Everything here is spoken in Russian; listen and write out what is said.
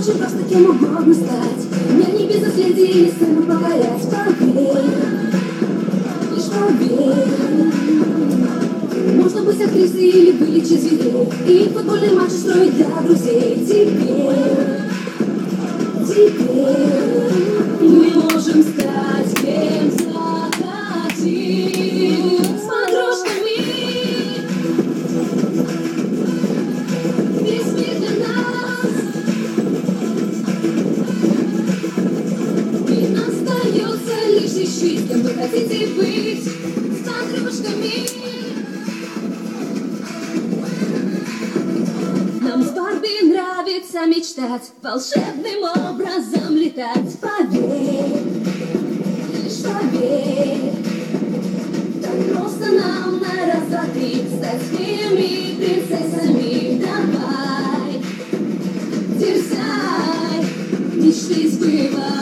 очень просто кем угодно стать. Мне не без наследия сцену покорять Поверь, лишь поверь вылечить зверей И футбольный матч устроить для друзей Теперь, теперь Мы можем стать кем захотим С подружками Весь мир для нас. И остается лишь ищи, кем вы хотите быть. С подружками нравится мечтать Волшебным образом летать. Поверь, лишь поверь Так просто нам на раз, два, три Стать феями, принцессами. Давай, дерзай, мечты сбывай